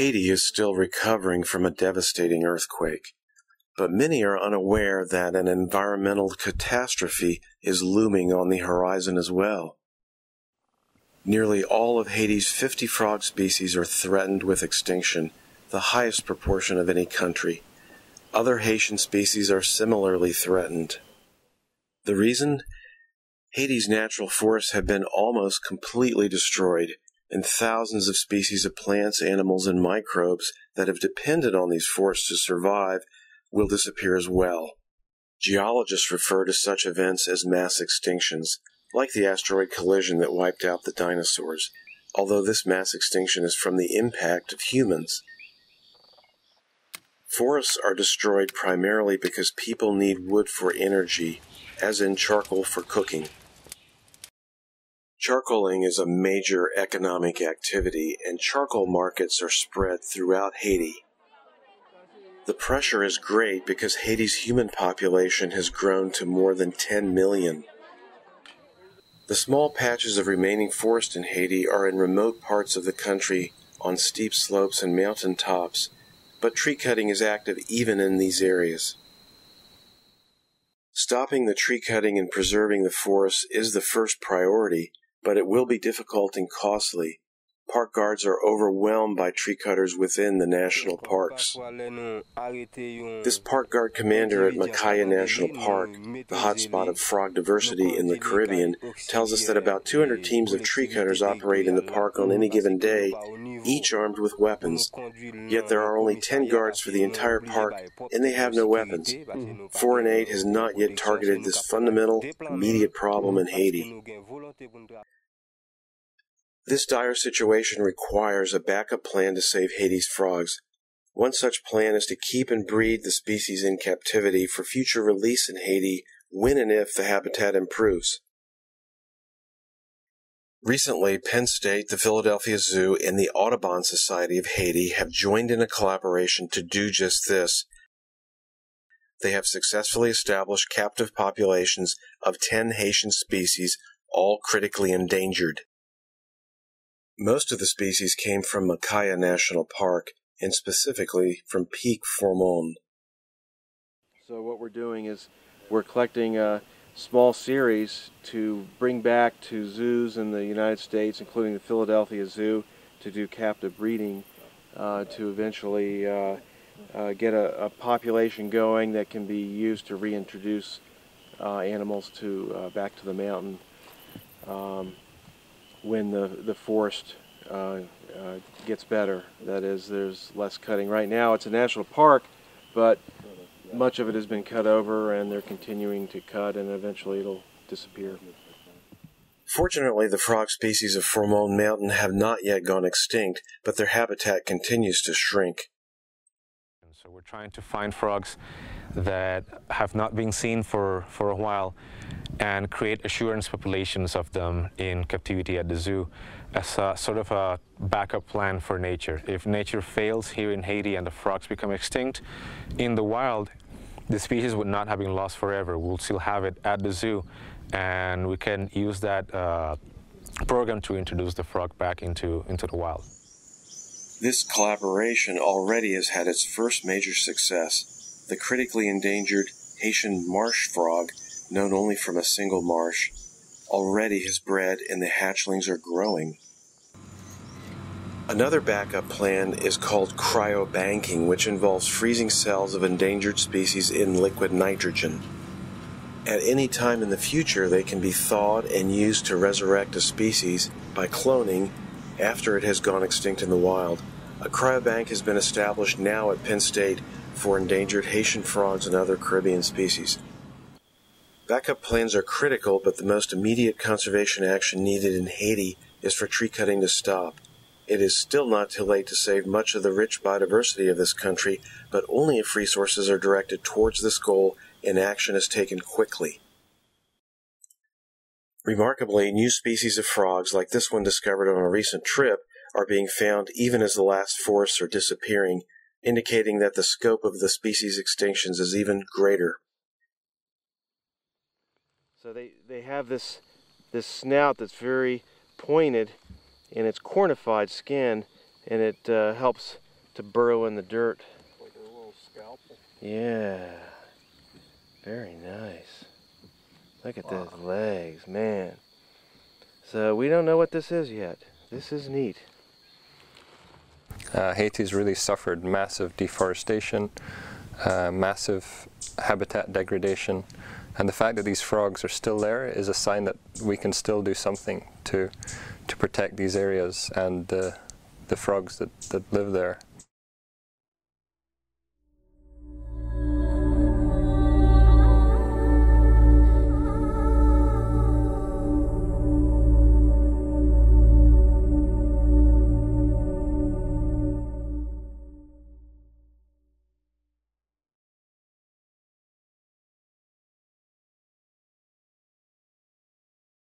Haiti is still recovering from a devastating earthquake, but many are unaware that an environmental catastrophe is looming on the horizon as well. Nearly all of Haiti's 50 frog species are threatened with extinction, the highest proportion of any country. Other Haitian species are similarly threatened. The reason? Haiti's natural forests have been almost completely destroyed, and thousands of species of plants, animals, and microbes that have depended on these forests to survive will disappear as well. Geologists refer to such events as mass extinctions, like the asteroid collision that wiped out the dinosaurs, although this mass extinction is from the impact of humans. Forests are destroyed primarily because people need wood for energy, as in charcoal for cooking. Charcoaling is a major economic activity, and charcoal markets are spread throughout Haiti. The pressure is great because Haiti's human population has grown to more than 10 million. The small patches of remaining forest in Haiti are in remote parts of the country on steep slopes and mountain tops, but tree cutting is active even in these areas. Stopping the tree cutting and preserving the forests is the first priority, but it will be difficult and costly. Park guards are overwhelmed by tree cutters within the national parks. This park guard commander at Macaya National Park, the hotspot of frog diversity in the Caribbean, tells us that about 200 teams of tree cutters operate in the park on any given day, each armed with weapons. Yet there are only 10 guards for the entire park, and they have no weapons. Foreign aid has not yet targeted this fundamental, immediate problem in Haiti. This dire situation requires a backup plan to save Haiti's frogs. One such plan is to keep and breed the species in captivity for future release in Haiti when and if the habitat improves. Recently, Penn State, the Philadelphia Zoo, and the Audubon Society of Haiti have joined in a collaboration to do just this. They have successfully established captive populations of 10 Haitian species, all critically endangered. Most of the species came from Macaya National Park, and specifically from Peak Formon. So what we're doing is we're collecting a small series to bring back to zoos in the United States, including the Philadelphia Zoo, to do captive breeding, uh, to eventually uh, uh, get a, a, population going that can be used to reintroduce uh, animals to uh, back to the mountain. Um, when the, the forest uh, uh, gets better. That is, there's less cutting. Right now it's a national park, but much of it has been cut over and they're continuing to cut and eventually it'll disappear. Fortunately, the frog species of Formon Mountain have not yet gone extinct, but their habitat continues to shrink. So we're trying to find frogs that have not been seen for, for a while and create assurance populations of them in captivity at the zoo as a sort of a backup plan for nature. If nature fails here in Haiti and the frogs become extinct, in the wild, the species would not have been lost forever. We'll still have it at the zoo, and we can use that uh, program to introduce the frog back into, into the wild. This collaboration already has had its first major success. The critically endangered Haitian marsh frog known only from a single marsh, already has bred and the hatchlings are growing. Another backup plan is called cryobanking, which involves freezing cells of endangered species in liquid nitrogen. At any time in the future, they can be thawed and used to resurrect a species by cloning after it has gone extinct in the wild. A cryobank has been established now at Penn State for endangered Haitian frogs and other Caribbean species. Backup plans are critical, but the most immediate conservation action needed in Haiti is for tree cutting to stop. It is still not too late to save much of the rich biodiversity of this country, but only if resources are directed towards this goal and action is taken quickly. Remarkably, new species of frogs, like this one discovered on a recent trip, are being found even as the last forests are disappearing, indicating that the scope of the species extinctions is even greater. So they, they have this, this snout that's very pointed in its cornified skin and it uh, helps to burrow in the dirt. Like a little scalpel. Yeah. Very nice. Look at those legs, man. So we don't know what this is yet. This is neat. Uh, Haiti's really suffered massive deforestation, uh, massive habitat degradation, and the fact that these frogs are still there is a sign that we can still do something to to protect these areas and uh, the frogs that, that live there.